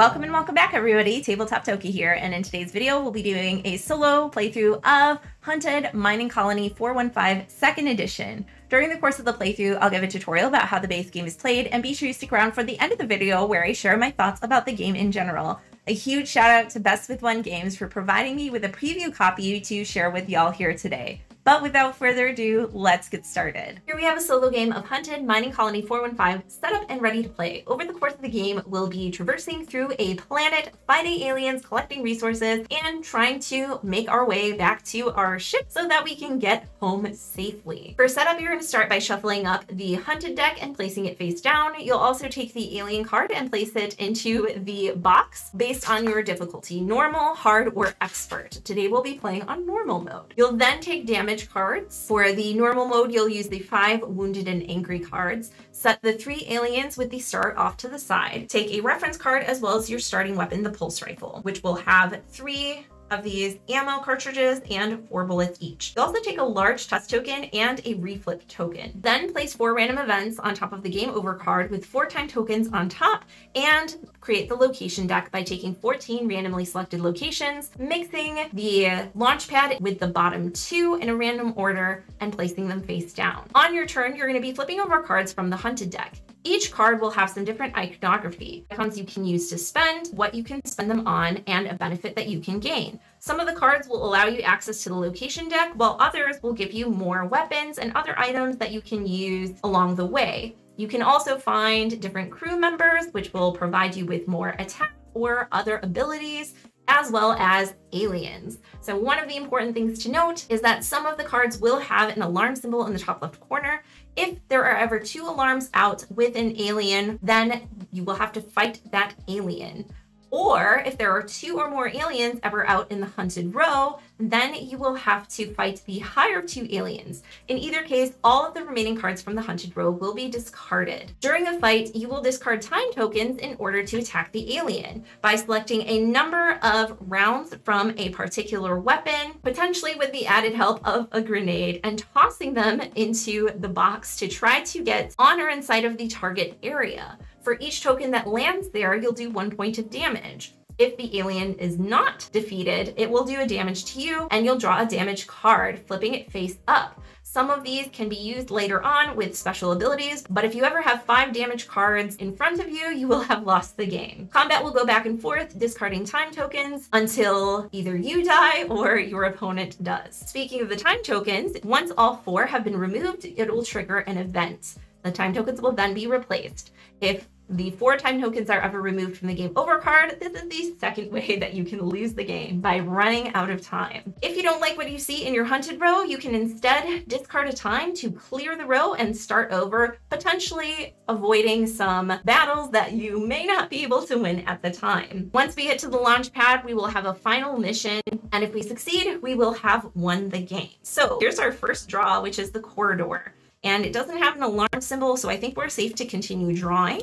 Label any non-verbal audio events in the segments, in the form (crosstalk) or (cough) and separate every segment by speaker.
Speaker 1: Welcome and welcome back everybody, Tabletop Tokki here, and in today's video we'll be doing a solo playthrough of Hunted Mining Colony 415 2nd Edition. During the course of the playthrough, I'll give a tutorial about how the base game is played, and be sure you stick around for the end of the video where I share my thoughts about the game in general. A huge shout out to Best with One Games for providing me with a preview copy to share with y'all here today. But without further ado, let's get started. Here we have a solo game of Hunted Mining Colony 415 set up and ready to play. Over the course of the game, we'll be traversing through a planet, fighting aliens, collecting resources, and trying to make our way back to our ship so that we can get home safely. For setup, you're going to start by shuffling up the Hunted deck and placing it face down. You'll also take the alien card and place it into the box based on your difficulty, normal, hard, or expert. Today we'll be playing on normal mode. You'll then take damage damage cards. For the normal mode, you'll use the five wounded and angry cards. Set the three aliens with the start off to the side. Take a reference card as well as your starting weapon, the pulse rifle, which will have three of these ammo cartridges and four bullets each. You also take a large test token and a reflip token. Then place four random events on top of the game over card with four time tokens on top and create the location deck by taking 14 randomly selected locations, mixing the launch pad with the bottom two in a random order and placing them face down. On your turn, you're going to be flipping over cards from the hunted deck. Each card will have some different iconography, icons you can use to spend, what you can spend them on, and a benefit that you can gain. Some of the cards will allow you access to the location deck, while others will give you more weapons and other items that you can use along the way. You can also find different crew members, which will provide you with more attack or other abilities as well as aliens. So one of the important things to note is that some of the cards will have an alarm symbol in the top left corner. If there are ever two alarms out with an alien, then you will have to fight that alien. Or if there are two or more aliens ever out in the hunted row, then you will have to fight the higher two aliens. In either case, all of the remaining cards from the hunted row will be discarded. During a fight, you will discard time tokens in order to attack the alien by selecting a number of rounds from a particular weapon, potentially with the added help of a grenade, and tossing them into the box to try to get on or inside of the target area. For each token that lands there, you'll do one point of damage. If the alien is not defeated, it will do a damage to you and you'll draw a damage card, flipping it face up. Some of these can be used later on with special abilities, but if you ever have five damage cards in front of you, you will have lost the game. Combat will go back and forth, discarding time tokens until either you die or your opponent does. Speaking of the time tokens, once all four have been removed, it will trigger an event. The time tokens will then be replaced. If the four time tokens are ever removed from the game over card, this is the second (laughs) way that you can lose the game by running out of time. If you don't like what you see in your hunted row, you can instead discard a time to clear the row and start over, potentially avoiding some battles that you may not be able to win at the time. Once we get to the launch pad, we will have a final mission, and if we succeed, we will have won the game. So here's our first draw, which is the corridor and it doesn't have an alarm symbol, so I think we're safe to continue drawing.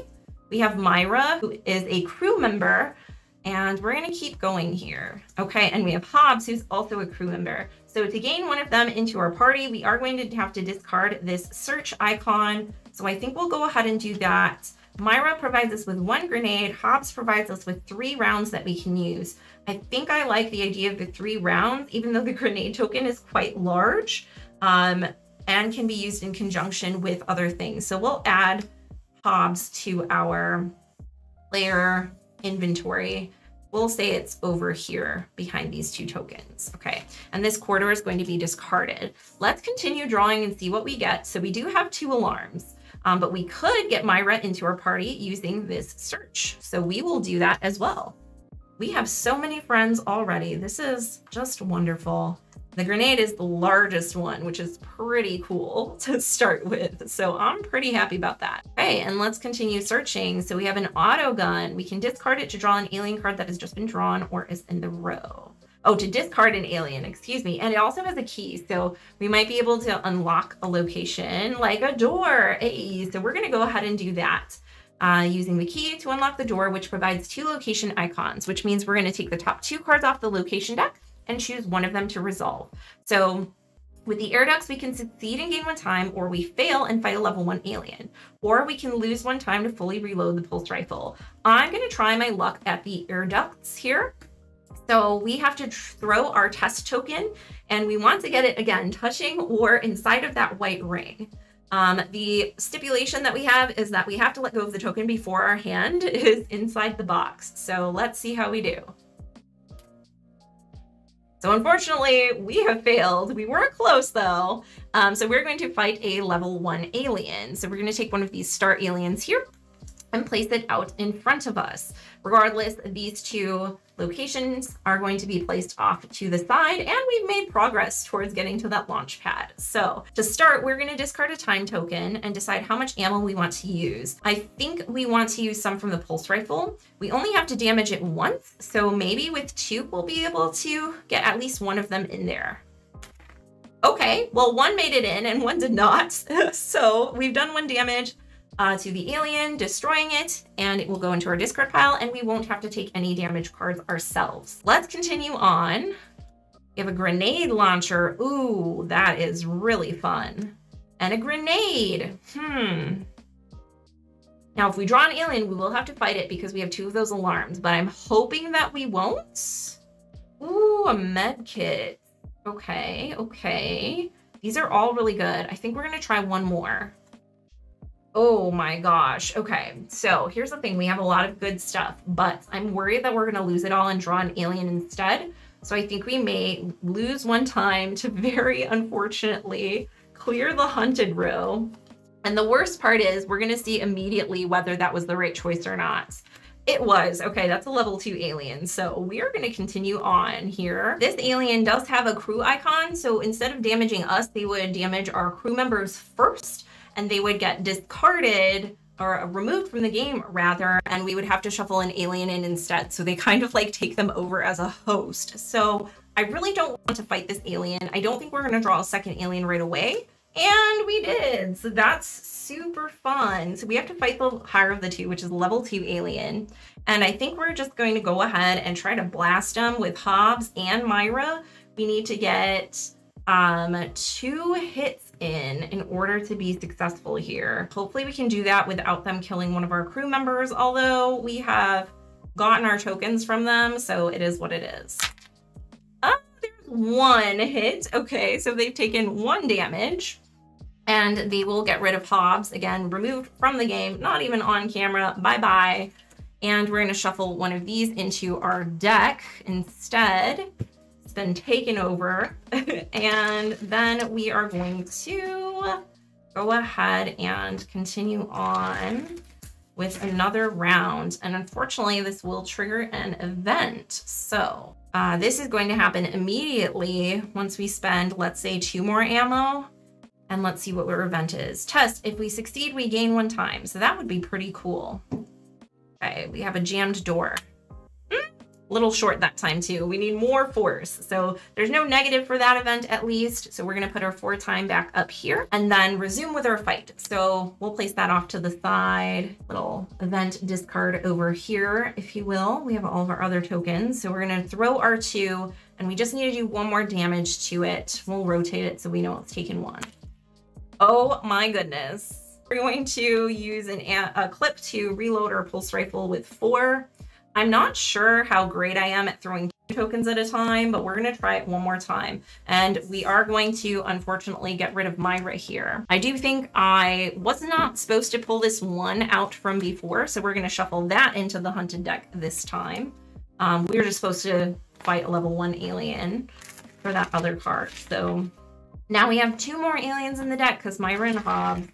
Speaker 1: We have Myra, who is a crew member, and we're gonna keep going here. Okay, and we have Hobbs, who's also a crew member. So to gain one of them into our party, we are going to have to discard this search icon. So I think we'll go ahead and do that. Myra provides us with one grenade. Hobbs provides us with three rounds that we can use. I think I like the idea of the three rounds, even though the (laughs) grenade token is quite large. Um, and can be used in conjunction with other things. So we'll add Hobbs to our player inventory. We'll say it's over here behind these two tokens. Okay, and this corridor is going to be discarded. Let's continue drawing and see what we get. So we do have two alarms, um, but we could get Myra into our party using this search. So we will do that as well. We have so many friends already. This is just wonderful. The grenade is the largest one, which is pretty cool (laughs) to start with. So I'm pretty happy about that. Okay, and let's continue searching. So we have an auto gun. We can discard it to draw an alien card that has just been drawn or is in the row. Oh, to discard an alien, excuse me. And it also has a key. So we might be able to unlock a location like a door. Hey, so we're gonna go ahead and do that. Uh, using the key to unlock the door, which provides two location icons, which means we're going to take the top two cards off the location deck and choose one of them to resolve. So With the air ducts, we can succeed and gain one time, or we fail and fight a level one alien. Or we can lose one time to fully reload the pulse rifle. I'm gonna try my luck at the air ducts here. So we have to throw our test token and we want to get it again, touching or inside of that white ring. Um, the stipulation that we have is that we have to let go of the token before our hand (laughs) is inside the box. So let's see how we do. So unfortunately, we have failed. We weren't close though. Um, so we're going to fight a level one alien. So we're going to take one of these star aliens here and place it out in front of us. Regardless, these two locations are going to be placed off to the side and we've made progress towards getting to that launch pad. So to start, we're going to discard a time token and decide how much ammo we want to use. I think we want to use some from the pulse rifle. We only have to damage it once, so maybe with two, we'll be able to get at least one of them in there. Okay, well, one made it in and one did not. (laughs) so we've done one damage uh, to the alien, destroying it, and it will go into our discard pile and we won't have to take any damage cards ourselves. Let's continue on. We have a grenade launcher. Ooh, that is really fun. And a grenade. Hmm. Now, if we draw an alien, we will have to fight it because we have two of those alarms, but I'm hoping that we won't. Ooh, a med kit. Okay, okay. These are all really good. I think we're gonna try one more. Oh my gosh. Okay, so here's the thing. We have a lot of good stuff, but I'm worried that we're going to lose it all and draw an alien instead. So I think we may lose one time to very unfortunately clear the hunted row. And the worst part is we're going to see immediately whether that was the right choice or not. It was. Okay, that's a level two alien. So we are going to continue on here. This alien does have a crew icon. So instead of damaging us, they would damage our crew members first and they would get discarded or removed from the game rather, and we would have to shuffle an alien in instead. So they kind of like take them over as a host. So I really don't want to fight this alien. I don't think we're gonna draw a second alien right away. And we did, so that's super fun. So we have to fight the higher of the two, which is level two alien. And I think we're just going to go ahead and try to blast them with Hobbs and Myra. We need to get um, two hits in in order to be successful here. Hopefully we can do that without them killing one of our crew members, although we have gotten our tokens from them, so it is what it is. Oh, there's one hit. Okay, so they've taken one damage and they will get rid of Hobbs, again, removed from the game, not even on camera, bye-bye. And we're gonna shuffle one of these into our deck instead been taken over. (laughs) and then we are going to go ahead and continue on with another round. And unfortunately, this will trigger an event. So uh, this is going to happen immediately once we spend, let's say, two more ammo. And let's see what our event is. Test, if we succeed, we gain one time. So that would be pretty cool. Okay, we have a jammed door little short that time too. We need more force. So there's no negative for that event at least. So we're gonna put our four time back up here and then resume with our fight. So we'll place that off to the side, little event discard over here, if you will. We have all of our other tokens. So we're gonna throw our two and we just need to do one more damage to it. We'll rotate it so we know it's taken one. Oh my goodness. We're going to use an, a clip to reload our pulse rifle with four. I'm not sure how great I am at throwing tokens at a time, but we're going to try it one more time. And we are going to, unfortunately, get rid of Myra here. I do think I was not supposed to pull this one out from before, so we're going to shuffle that into the hunted deck this time. Um, we were just supposed to fight a level one alien for that other card. So now we have two more aliens in the deck because Myra and Hobbs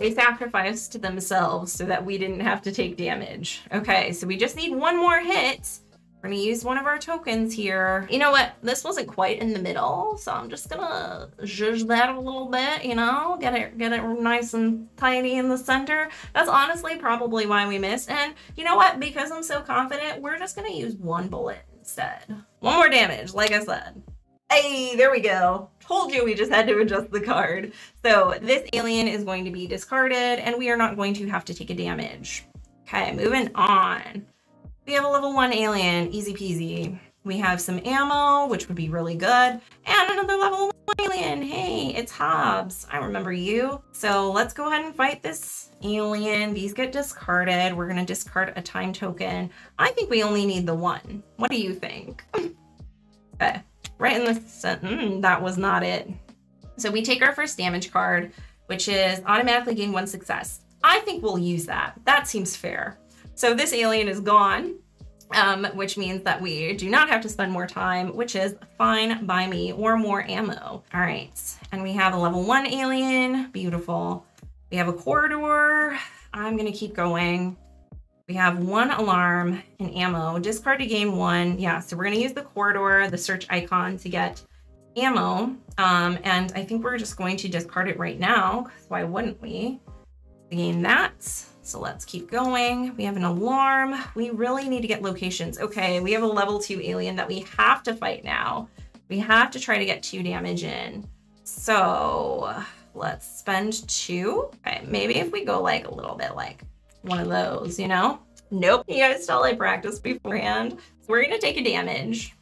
Speaker 1: they sacrificed themselves so that we didn't have to take damage. Okay, so we just need one more hit. We're gonna use one of our tokens here. You know what? This wasn't quite in the middle, so I'm just gonna zhuzh that a little bit, you know? Get it, get it nice and tidy in the center. That's honestly probably why we missed. And you know what? Because I'm so confident, we're just gonna use one bullet instead. One more damage, like I said. Hey, there we go. Told you we just had to adjust the card. So this alien is going to be discarded and we are not going to have to take a damage. Okay, moving on. We have a level one alien, easy peasy. We have some ammo, which would be really good, and another level one alien. Hey, it's Hobbs. I remember you. So let's go ahead and fight this alien. These get discarded. We're going to discard a time token. I think we only need the one. What do you think? (laughs) okay. Right in the mm, that was not it. So we take our first damage card, which is automatically gain one success. I think we'll use that. That seems fair. So this alien is gone um, which means that we do not have to spend more time, which is fine by me, or more ammo. All right, and we have a level one alien, beautiful. We have a corridor, I'm gonna keep going. We have one alarm and ammo, discard to gain one. Yeah, so we're gonna use the corridor, the search icon to get ammo. Um, and I think we're just going to discard it right now, why wouldn't we? Gain that. So let's keep going. We have an alarm. We really need to get locations. Okay, we have a level two alien that we have to fight now. We have to try to get two damage in. So let's spend two. Okay, maybe if we go like a little bit like one of those, you know? Nope, you guys saw I practiced beforehand. So we're gonna take a damage.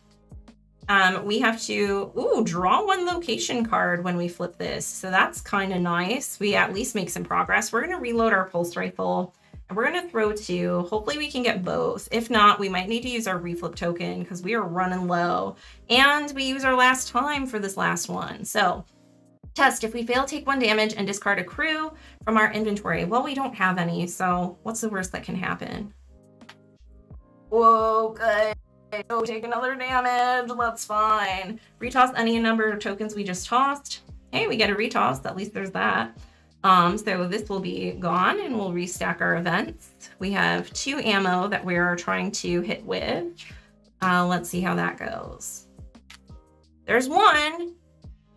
Speaker 1: Um, we have to, ooh, draw one location card when we flip this. So that's kind of nice. We at least make some progress. We're going to reload our pulse rifle and we're going to throw two. Hopefully we can get both. If not, we might need to use our reflip token because we are running low and we use our last time for this last one. So test, if we fail, take one damage and discard a crew from our inventory. Well, we don't have any. So what's the worst that can happen? Whoa, good. Oh, take another damage. That's fine. Retoss any number of tokens we just tossed. Hey, we get a retoss. At least there's that. Um, so this will be gone and we'll restack our events. We have two ammo that we're trying to hit with. Uh, let's see how that goes. There's one.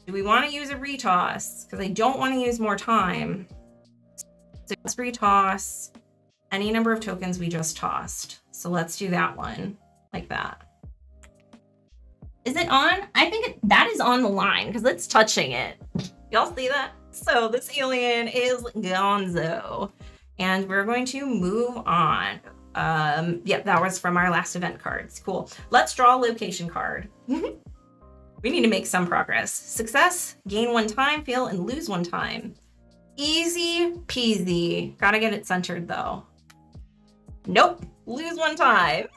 Speaker 1: Do we want to use a retoss? Because I don't want to use more time. So let's retoss any number of tokens we just tossed. So let's do that one like that. Is it on? I think it, that is on the line because it's touching it. Y'all see that? So this alien is Gonzo and we're going to move on. Um, yep, that was from our last event cards. Cool. Let's draw a location card. (laughs) we need to make some progress. Success, gain one time, fail, and lose one time. Easy peasy. Gotta get it centered though. Nope, lose one time.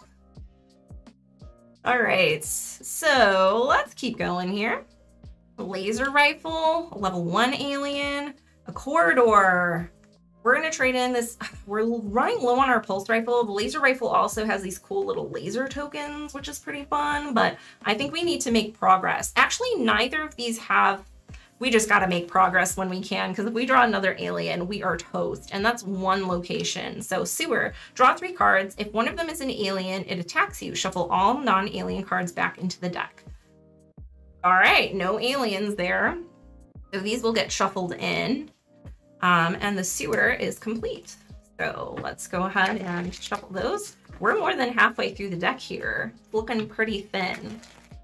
Speaker 1: All right, so let's keep going here. Laser rifle, level one alien, a corridor. We're gonna trade in this, (sighs) we're running low on our pulse rifle. The laser rifle also has these cool little laser tokens, which is pretty fun, but I think we need to make progress. Actually, neither of these have we just got to make progress when we can because if we draw another alien, we are toast. And that's one location. So sewer, draw three cards. If one of them is an alien, it attacks you. Shuffle all non-alien cards back into the deck. All right, no aliens there. So these will get shuffled in. Um, and the sewer is complete. So let's go ahead and shuffle those. We're more than halfway through the deck here. looking pretty thin.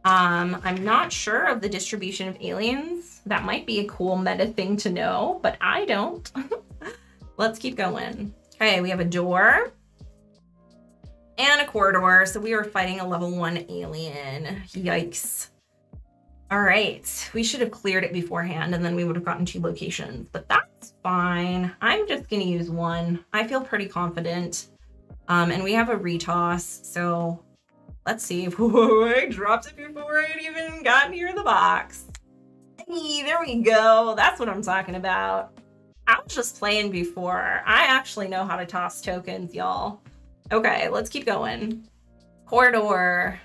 Speaker 1: Um, I'm not sure of the distribution of aliens. That might be a cool meta thing to know, but I don't. (laughs) Let's keep going. Okay, we have a door and a corridor. So we are fighting a level one alien. Yikes. All right, we should have cleared it beforehand and then we would have gotten two locations, but that's fine. I'm just gonna use one. I feel pretty confident. Um, and we have a retoss, so Let's see. (laughs) I dropped it before I'd even got near the box. Hey, there we go. That's what I'm talking about. I was just playing before. I actually know how to toss tokens, y'all. Okay, let's keep going. Corridor.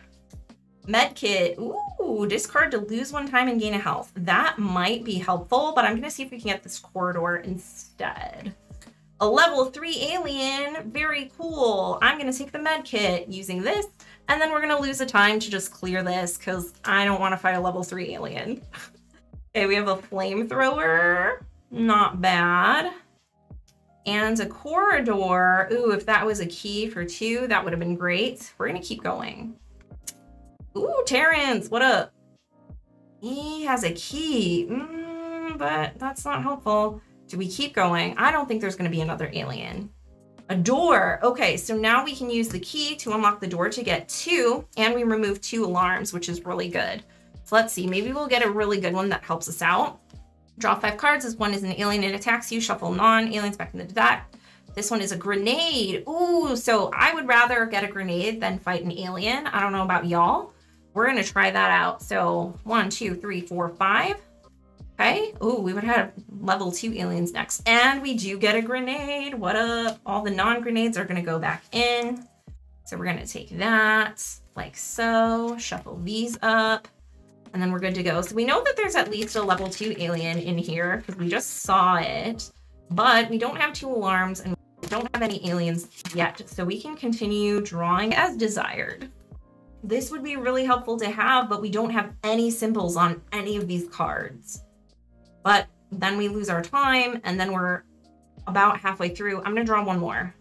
Speaker 1: Medkit. Ooh, discard to lose one time and gain a health. That might be helpful, but I'm going to see if we can get this corridor instead. A level 3 alien. Very cool. I'm going to take the medkit using this and then we're gonna lose a time to just clear this because I don't want to fight a level three alien. (laughs) okay, we have a flamethrower. Not bad. And a corridor. Ooh, if that was a key for two, that would have been great. We're gonna keep going. Ooh, Terrence, what up? He has a key, mm, but that's not helpful. Do we keep going? I don't think there's gonna be another alien. A door. Okay, so now we can use the key to unlock the door to get two, and we remove two alarms, which is really good. So let's see, maybe we'll get a really good one that helps us out. Draw five cards. This one is an alien, it attacks you. Shuffle non-aliens back into the deck. This one is a grenade. Ooh, so I would rather get a grenade than fight an alien. I don't know about y'all. We're gonna try that out. So one, two, three, four, five. Okay. Ooh, we would have level two aliens next. And we do get a grenade. What up? All the non-grenades are gonna go back in. So we're gonna take that like so, shuffle these up, and then we're good to go. So we know that there's at least a level two alien in here because we just saw it, but we don't have two alarms and we don't have any aliens yet, so we can continue drawing as desired. This would be really helpful to have, but we don't have any symbols on any of these cards. But then we lose our time, and then we're about halfway through. I'm gonna draw one more.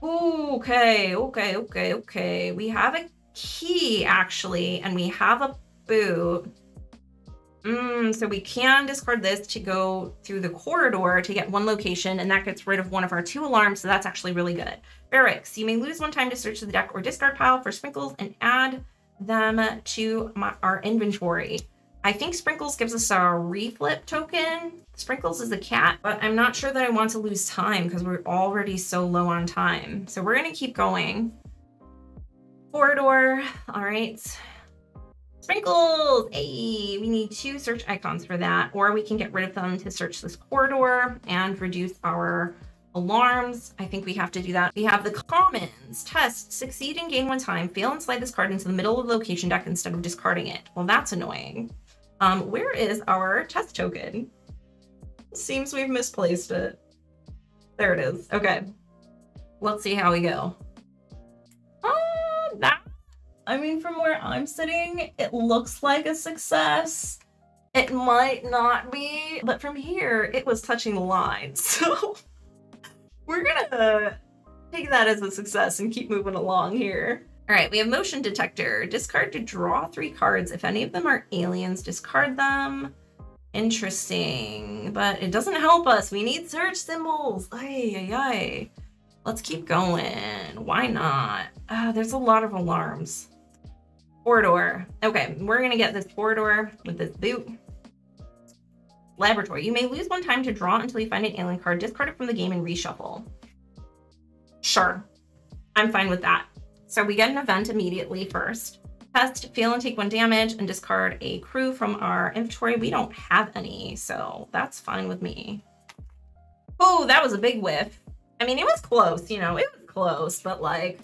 Speaker 1: Okay, okay, okay, okay. We have a key, actually, and we have a boot. Mm, so we can discard this to go through the corridor to get one location, and that gets rid of one of our two alarms, so that's actually really good. Barracks, you may lose one time to search the deck or discard pile for sprinkles and add them to my, our inventory. I think Sprinkles gives us a reflip token. Sprinkles is a cat, but I'm not sure that I want to lose time because we're already so low on time. So we're going to keep going. Corridor. All right. Sprinkles! Hey, we need two search icons for that, or we can get rid of them to search this corridor and reduce our alarms. I think we have to do that. We have the commons. Test. Succeed and gain one time. Fail and slide this card into the middle of the location deck instead of discarding it. Well, that's annoying. Um, where is our test token? Seems we've misplaced it. There it is. Okay. Let's see how we go. I mean, from where I'm sitting, it looks like a success. It might not be, but from here, it was touching the line. (laughs) So we're gonna take that as a success and keep moving along here. All right, we have motion detector. Discard to draw three cards. If any of them are aliens, discard them. Interesting, but it doesn't help us. We need search symbols. Ay, ay, ay. Let's keep going. Why not? Uh, there's a lot of alarms. Corridor. Okay, we're gonna get this corridor with this boot. Laboratory. You may lose one time to draw until you find an alien card. Discard it from the game and reshuffle. Sure. I'm fine with that. So we get an event immediately first. Test, fail and take one damage, and discard a crew from our inventory. We don't have any, so that's fine with me. Oh, that was a big whiff. I mean, it was close, you know, it was close, but like,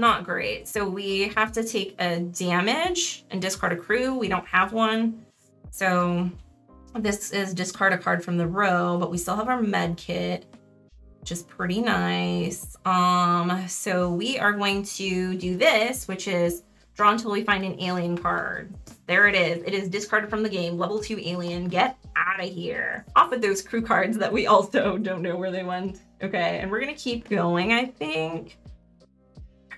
Speaker 1: not great. So we have to take a damage and discard a crew. We don't have one. So this is discard a card from the row, but we still have our med kit, which is pretty nice. Um, so we are going to do this, which is draw until we find an alien card. There it is. It is discarded from the game. Level two alien. Get out of here. Off of those crew cards that we (laughs) also don't know where they went. Okay, and we're gonna keep going, I think.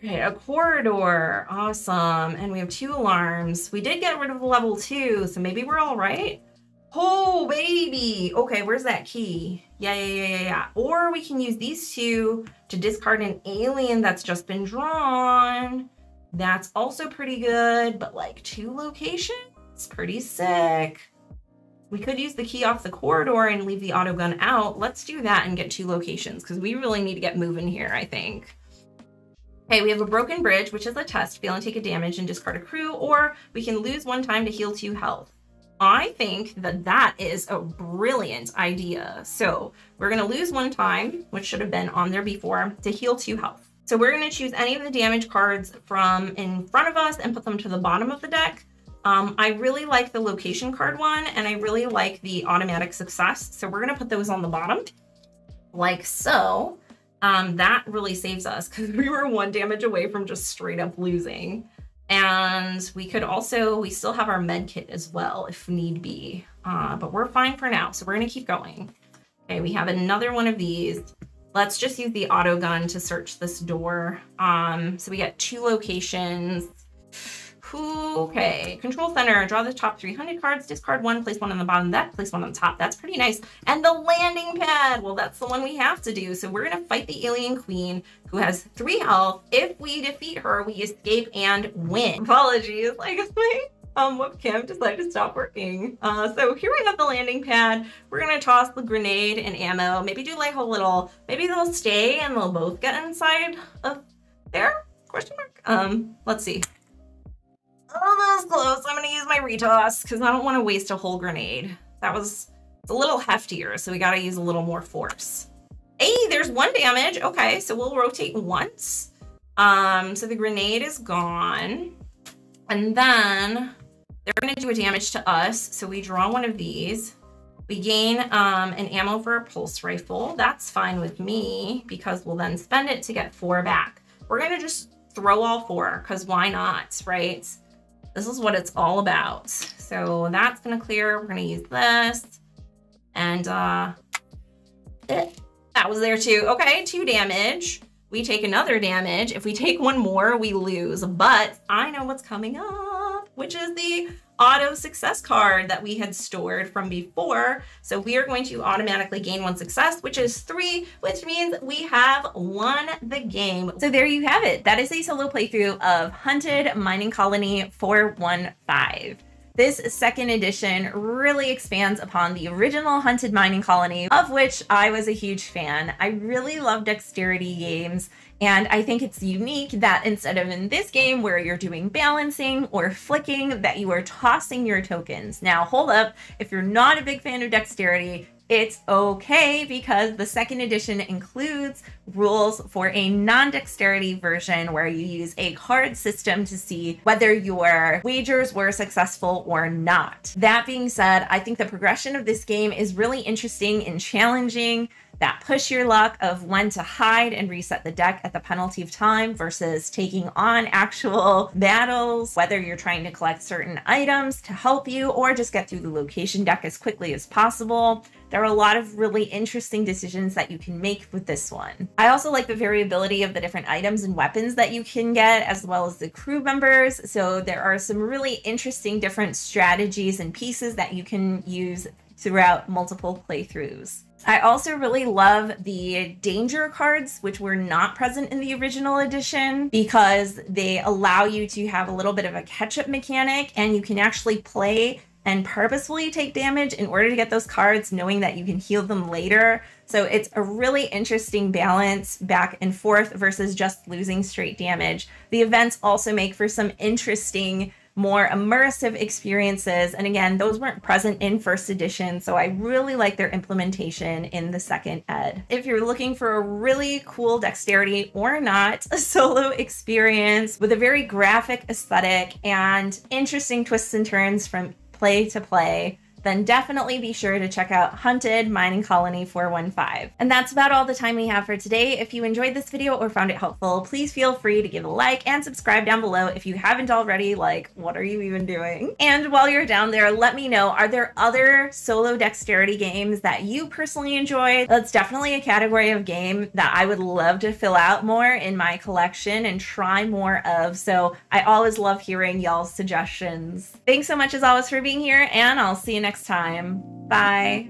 Speaker 1: Okay, a corridor. Awesome. And we have two alarms. We did get rid of level two, so maybe we're all right. Oh, baby. Okay, where's that key? Yeah, yeah, yeah, yeah, yeah. Or we can use these two to discard an alien that's just been drawn. That's also pretty good, but like two locations? Pretty sick. We could use the key off the corridor and leave the auto gun out. Let's do that and get two locations because we really need to get moving here, I think. Okay, we have a broken bridge, which is a test. Fail and take a damage and discard a crew, or we can lose one time to heal two health. I think that that is a brilliant idea. So we're going to lose one time, which should have been on there before, to heal two health. So we're going to choose any of the damage cards from in front of us and put them to the bottom of the deck. Um, I really like the location card one, and I really like the automatic success. So we're going to put those on the bottom, like so um, that really saves us because we were one damage away from just straight up losing. And we could also, we still have our med kit as well if need be, uh, but we're fine for now. So we're gonna keep going. Okay, we have another one of these. Let's just use the auto gun to search this door. Um, so we got two locations. Okay, control center, draw the top 300 cards, discard one, place one on the bottom of that, place one on the top. That's pretty nice. And the landing pad, well, that's the one we have to do. So we're gonna fight the alien queen who has three health. If we defeat her, we escape and win. Apologies, like my um, webcam decided to stop working. Uh, so here we have the landing pad. We're gonna toss the grenade and ammo. Maybe do like a little, maybe they'll stay and they'll both get inside of there? Question mark. Um, let's see. Oh, that was close. I'm gonna use my retoss because I don't want to waste a whole grenade. That was a little heftier, so we gotta use a little more force. Hey, there's one damage. Okay, so we'll rotate once. Um, so the grenade is gone. And then they're gonna do a damage to us. So we draw one of these. We gain um, an ammo for a pulse rifle. That's fine with me because we'll then spend it to get four back. We're gonna just throw all four because why not, right? This is what it's all about. So that's gonna clear. We're gonna use this. And uh, eh, that was there too. Okay, two damage. We take another damage. If we take one more, we lose. But I know what's coming up, which is the auto success card that we had stored from before. So we are going to automatically gain one success, which is three, which means we have won the game. So there you have it. That is a solo playthrough of Hunted Mining Colony 415. This second edition really expands upon the original Hunted Mining Colony, of which I was a huge fan. I really love dexterity games, and I think it's unique that instead of in this game where you're doing balancing or flicking, that you are tossing your tokens. Now, hold up, if you're not a big fan of dexterity, it's okay because the second edition includes rules for a non-dexterity version where you use a card system to see whether your wagers were successful or not. That being said, I think the progression of this game is really interesting and challenging that push your luck of when to hide and reset the deck at the penalty of time versus taking on actual battles, whether you're trying to collect certain items to help you or just get through the location deck as quickly as possible. There are a lot of really interesting decisions that you can make with this one. I also like the variability of the different items and weapons that you can get, as well as the crew members. So there are some really interesting different strategies and pieces that you can use throughout multiple playthroughs. I also really love the danger cards, which were not present in the original edition, because they allow you to have a little bit of a catch up mechanic and you can actually play and purposefully take damage in order to get those cards, knowing that you can heal them later. So it's a really interesting balance back and forth versus just losing straight damage. The events also make for some interesting more immersive experiences. And again, those weren't present in first edition, so I really like their implementation in the second ed. If you're looking for a really cool dexterity or not a (laughs) solo experience with a very graphic aesthetic and interesting twists and turns from play to play, then definitely be sure to check out Hunted Mining Colony 415. And that's about all the time we have for today. If you enjoyed this video or found it helpful, please feel free to give a like and subscribe down below if you haven't already. Like, what are you even doing? And while you're down there, let me know, are there other solo dexterity games that you personally enjoy? That's definitely a category of game that I would love to fill out more in my collection and try more of. So I always love hearing y'all's suggestions. Thanks so much as always for being here and I'll see you next next time. Bye.